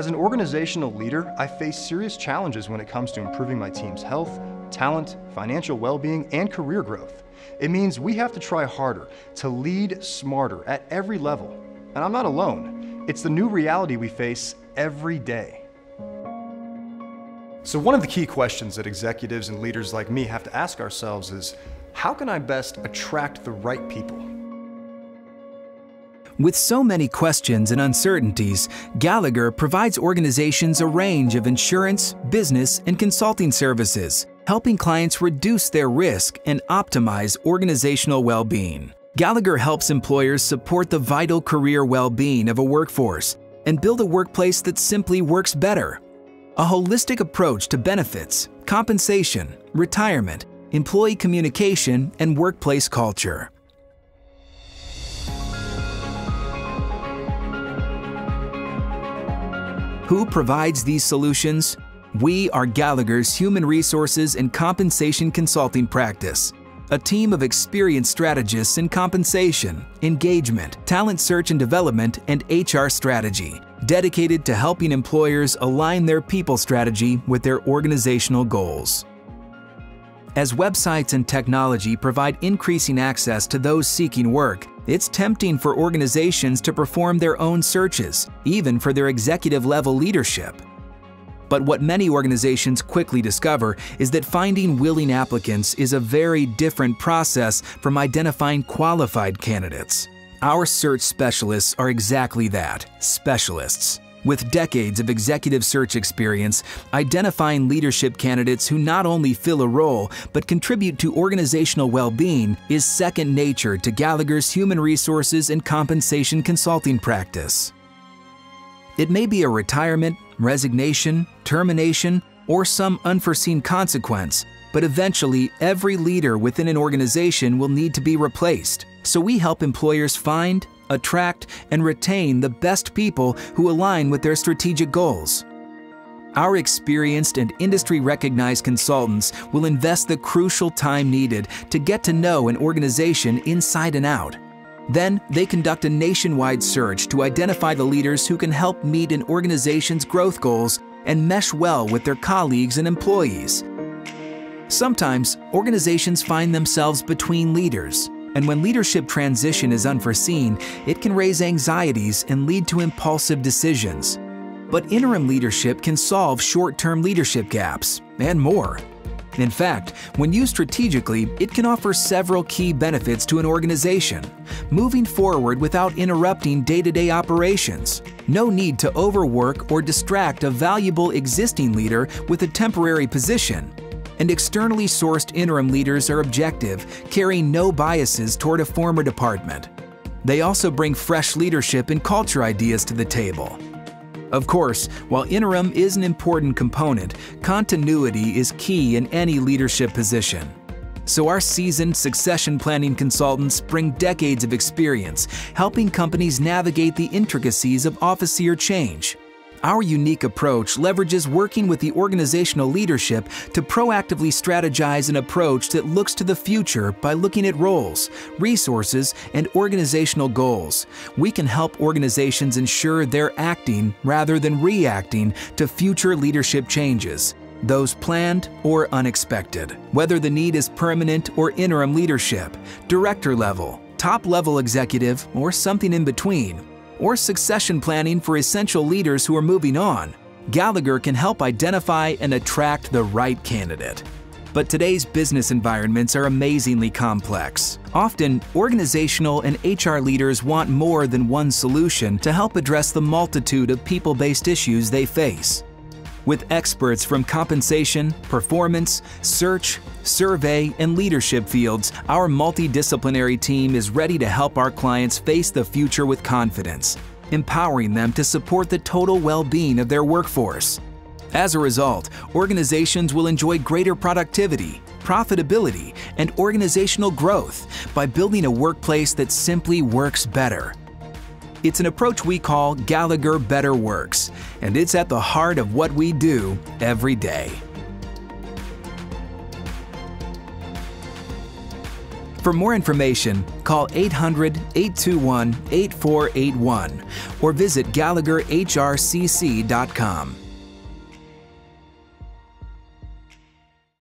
As an organizational leader, I face serious challenges when it comes to improving my team's health, talent, financial well being, and career growth. It means we have to try harder to lead smarter at every level. And I'm not alone, it's the new reality we face every day. So, one of the key questions that executives and leaders like me have to ask ourselves is how can I best attract the right people? With so many questions and uncertainties, Gallagher provides organizations a range of insurance, business, and consulting services, helping clients reduce their risk and optimize organizational well being. Gallagher helps employers support the vital career well being of a workforce and build a workplace that simply works better. A holistic approach to benefits, compensation, retirement, employee communication, and workplace culture. Who provides these solutions? We are Gallagher's Human Resources and Compensation Consulting Practice, a team of experienced strategists in compensation, engagement, talent search and development, and HR strategy, dedicated to helping employers align their people strategy with their organizational goals. As websites and technology provide increasing access to those seeking work, it's tempting for organizations to perform their own searches, even for their executive level leadership. But what many organizations quickly discover is that finding willing applicants is a very different process from identifying qualified candidates. Our search specialists are exactly that specialists with decades of executive search experience, identifying leadership candidates who not only fill a role but contribute to organizational well being is second nature to Gallagher's human resources and compensation consulting practice. It may be a retirement, resignation, termination, or some unforeseen consequence, but eventually every leader within an organization will need to be replaced. So we help employers find, attract, and retain the best people who align with their strategic goals. Our experienced and industry recognized consultants will invest the crucial time needed to get to know an organization inside and out. Then they conduct a nationwide search to identify the leaders who can help meet an organization's growth goals and mesh well with their colleagues and employees. Sometimes organizations find themselves between leaders and when leadership transition is unforeseen, it can raise anxieties and lead to impulsive decisions. But interim leadership can solve short term leadership gaps and more. In fact, when used strategically, it can offer several key benefits to an organization. Moving forward without interrupting day to day operations. No need to overwork or distract a valuable existing leader with a temporary position and externally sourced interim leaders are objective, carrying no biases toward a former department. They also bring fresh leadership and culture ideas to the table. Of course, while interim is an important component, continuity is key in any leadership position. So, our seasoned succession planning consultants bring decades of experience helping companies navigate the intricacies of office year change. Our unique approach leverages working with the organizational leadership to proactively strategize an approach that looks to the future by looking at roles, resources, and organizational goals. We can help organizations ensure they're acting rather than reacting to future leadership changes those planned or unexpected. Whether the need is permanent or interim leadership, director level, top level executive, or something in between, or succession planning for essential leaders who are moving on, Gallagher can help identify and attract the right candidate. But today's business environments are amazingly complex. Often, organizational and HR leaders want more than one solution to help address the multitude of people based issues they face. With experts from compensation, performance, search, survey, and leadership fields, our multidisciplinary team is ready to help our clients face the future with confidence, empowering them to support the total well being of their workforce. As a result, organizations will enjoy greater productivity, profitability, and organizational growth by building a workplace that simply works better. It's an approach we call Gallagher Better Works, and it's at the heart of what we do every day. For more information, call 800 821 8481 or visit GallagherHRCC.com.